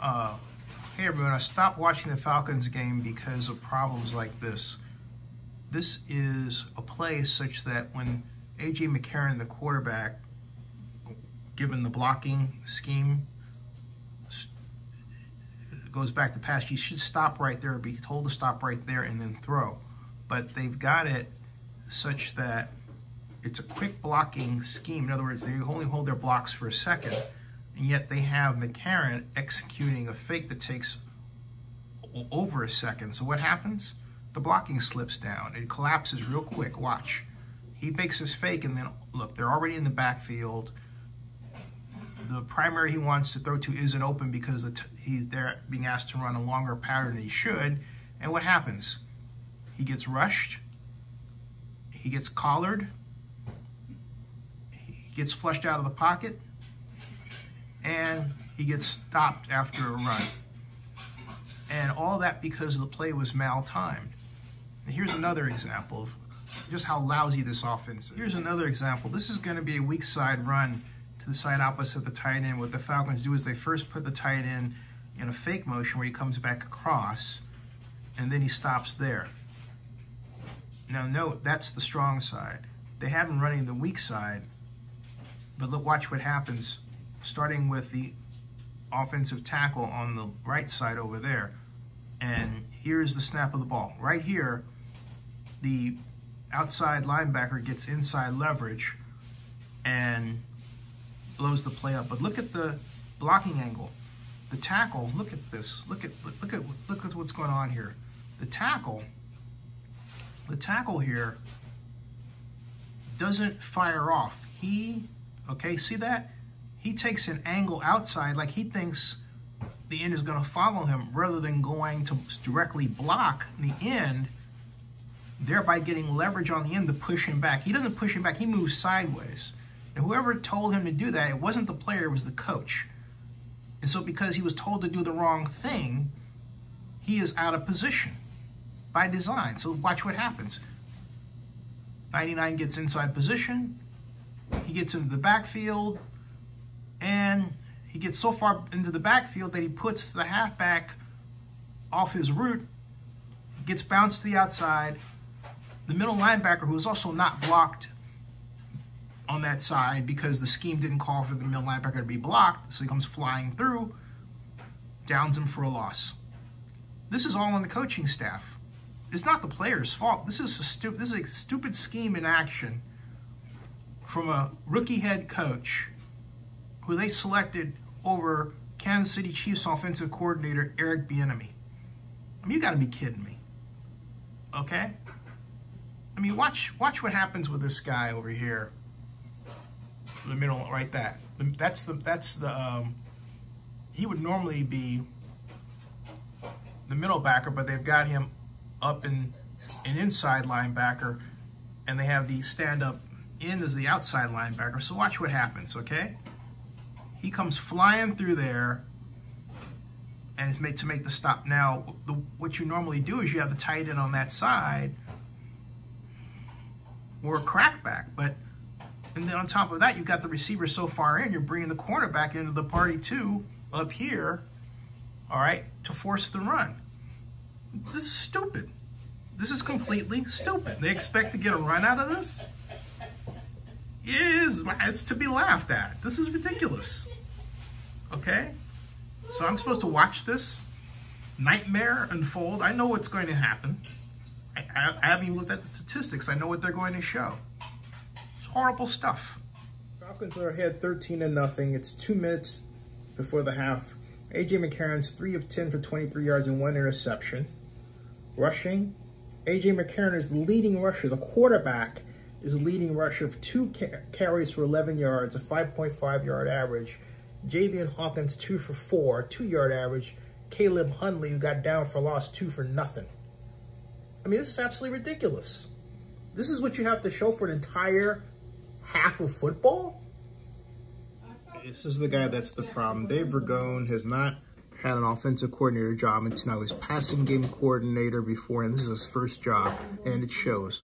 Uh, hey everyone, I stopped watching the Falcons game because of problems like this. This is a play such that when A.J. McCarron, the quarterback, given the blocking scheme, goes back to pass, you should stop right there, be told to stop right there and then throw. But they've got it such that it's a quick blocking scheme. In other words, they only hold their blocks for a second, and yet they have McCarron executing a fake that takes over a second. So what happens? The blocking slips down. It collapses real quick. Watch. He makes his fake, and then look, they're already in the backfield. The primary he wants to throw to isn't open because the he's there being asked to run a longer pattern than he should. And what happens? He gets rushed. He gets collared He gets flushed out of the pocket, and he gets stopped after a run. And all that because the play was mal-timed. Here's another example of just how lousy this offense is. Here's another example. This is going to be a weak side run to the side opposite the tight end. What the Falcons do is they first put the tight end in a fake motion where he comes back across, and then he stops there. Now note, that's the strong side. They have him running the weak side, but look, watch what happens, starting with the offensive tackle on the right side over there. And here's the snap of the ball. Right here, the outside linebacker gets inside leverage and blows the play up. But look at the blocking angle. The tackle, look at this. Look at look at look at what's going on here. The tackle, the tackle here doesn't fire off. He Okay, see that? He takes an angle outside like he thinks the end is going to follow him rather than going to directly block the end, thereby getting leverage on the end to push him back. He doesn't push him back, he moves sideways. And whoever told him to do that, it wasn't the player, it was the coach. And so because he was told to do the wrong thing, he is out of position by design. So watch what happens. 99 gets inside position, he gets into the backfield, he gets so far into the backfield that he puts the halfback off his route, gets bounced to the outside. The middle linebacker, who is also not blocked on that side because the scheme didn't call for the middle linebacker to be blocked, so he comes flying through, downs him for a loss. This is all on the coaching staff. It's not the player's fault. This is a stupid. This is a stupid scheme in action from a rookie head coach who they selected over Kansas City Chiefs offensive coordinator Eric Bieniemy. I mean, you got to be kidding me. Okay? I mean, watch watch what happens with this guy over here. The middle, right? That that's the that's the um, he would normally be the middle backer, but they've got him up in an inside linebacker, and they have the stand up in as the outside linebacker. So watch what happens, okay? He comes flying through there and is made to make the stop. Now, the, what you normally do is you have the tight end on that side or a crackback, but and then on top of that, you've got the receiver so far in, you're bringing the cornerback into the party too, up here, all right, to force the run. This is stupid. This is completely stupid. They expect to get a run out of this? Is it's to be laughed at. This is ridiculous. Okay? So I'm supposed to watch this nightmare unfold. I know what's going to happen. I, I, I haven't even looked at the statistics. I know what they're going to show. It's horrible stuff. Falcons are ahead 13 to nothing. It's two minutes before the half. A.J. McCarron's 3 of 10 for 23 yards and one interception. Rushing, A.J. McCarron is the leading rusher, the quarterback is leading rusher of two carries for 11 yards, a 5.5 yard average. Javian Hawkins, two for four, two yard average. Caleb Huntley, who got down for loss, two for nothing. I mean, this is absolutely ridiculous. This is what you have to show for an entire half of football? This is the guy that's the problem. Dave Ragone has not had an offensive coordinator job until now. He's passing game coordinator before, and this is his first job, and it shows.